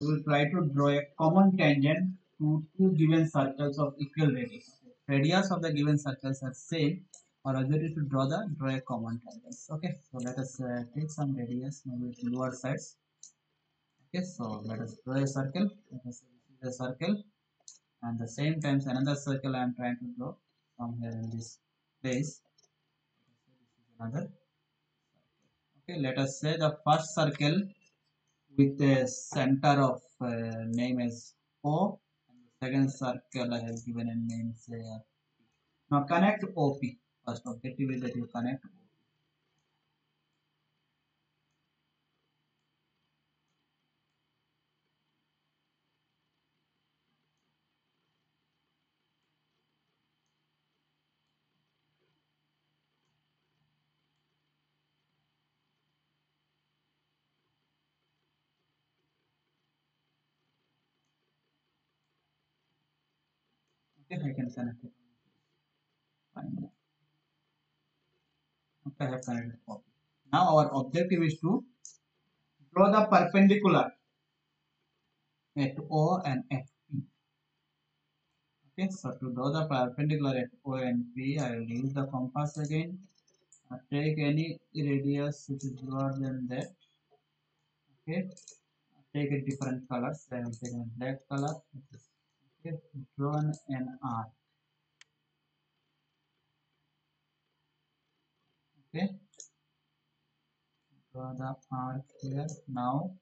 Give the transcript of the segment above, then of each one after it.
we will try to draw a common tangent to two given circles of equal radius. Radius of the given circles are same. or is to draw the draw a common tangent. Okay, so let us uh, take some radius maybe lower sides. Okay, so let us draw a circle. This circle, and the same times another circle I am trying to draw from here in this place. Another. Okay, let us say the first circle with the center of uh, name as O and the second circle I have given a name say uh, now connect OP first objective is that you connect Okay, I can connect it. Fine. Okay, I have connected OP. Now our objective is to draw the perpendicular at O and at P. Okay, so to draw the perpendicular at O and P, I will use the compass again. Uh, take any radius which is lower than that. Okay, take a different colors. I have taken a black color. Drawn an arc. Okay, draw the arc here. Now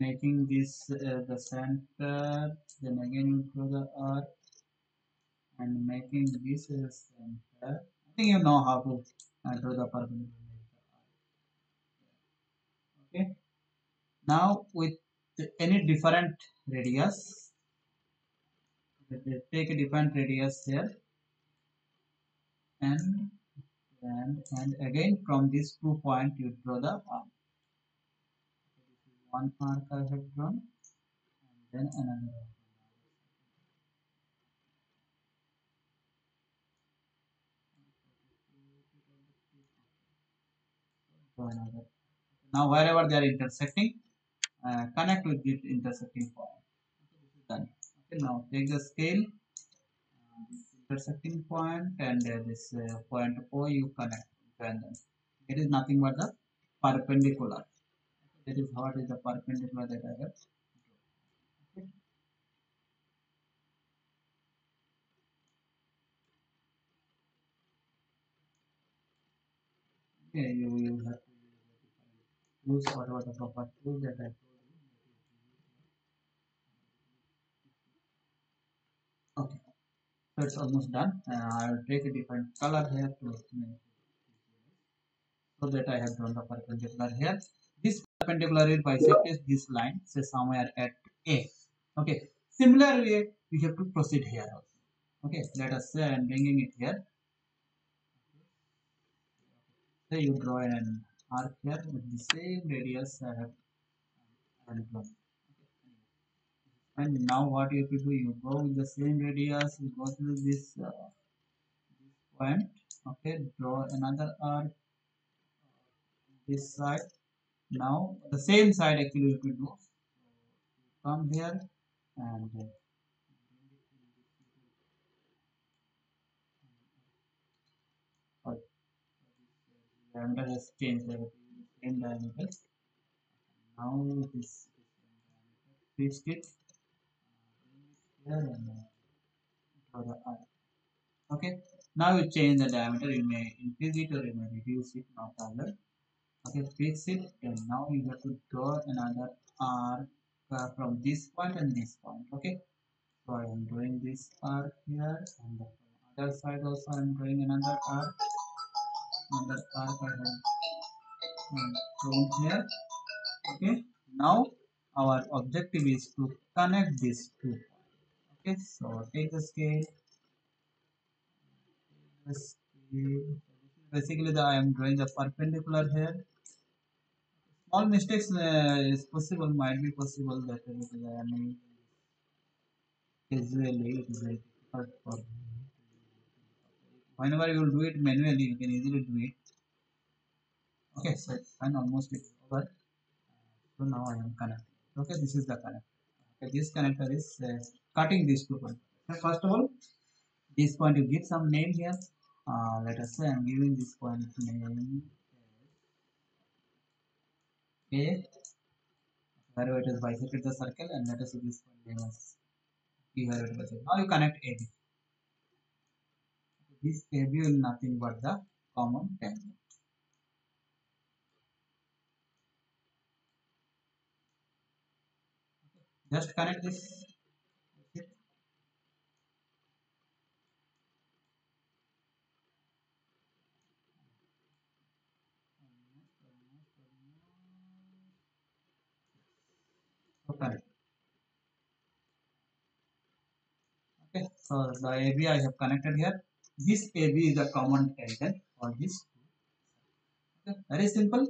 making this uh, the center then again you draw the arc and making this a center. I think you know how to uh, draw the perpendicular okay. Now with any different radius take a different radius here. And and and again from this two point you draw the arc. One arc I have drawn and then another another. Now wherever they are intersecting uh, connect with this intersecting point. Done now take the scale. Uh, intersecting point and uh, this uh, point O you connect them it is nothing but the perpendicular. That is what is the perpendicular that I have. Okay. okay you will have to use whatever the proper tool that I told you okay so it's almost done. Uh, I will take a different color here to so that I have drawn the perpendicular here. This perpendicular is bisects this line say somewhere at A. Okay. Similarly we have to proceed here also. Okay. Let us say I am bringing it here. Say you draw an arc here with the same radius I have drawn and now what you have to do you go with the same radius you go through this uh, point okay draw another arc this side. Now the same side actually you could do. Come here and uh, has changed the same diameter. Now this fixed it here and draw the arc okay. Now you change the diameter you may increase it or you may reduce it no problem okay fix it and now you have to draw another arc uh, from this point and this point okay? So i am drawing this arc here and the other side also i am drawing another arc. Another arc i have um, drawn here okay? Now our objective is to connect these two okay so take the scale the scale basically the i am drawing the perpendicular here small mistakes uh, is possible might be possible that because I am usually it is very difficult for whenever you will do it manually you can easily do it okay so it's fine almost it's over so now I am connected okay this is the connector okay this connector is uh, cutting these two points. First of all this point you give some name here. Uh, let us say i'm giving this point name a. Where it is bisected the circle and let us say this point name as p where now you connect ab this ab will nothing but the common tangent just connect this So connect. Okay, so the AB I have connected here. This AB is the common tangent for this. Okay, very simple.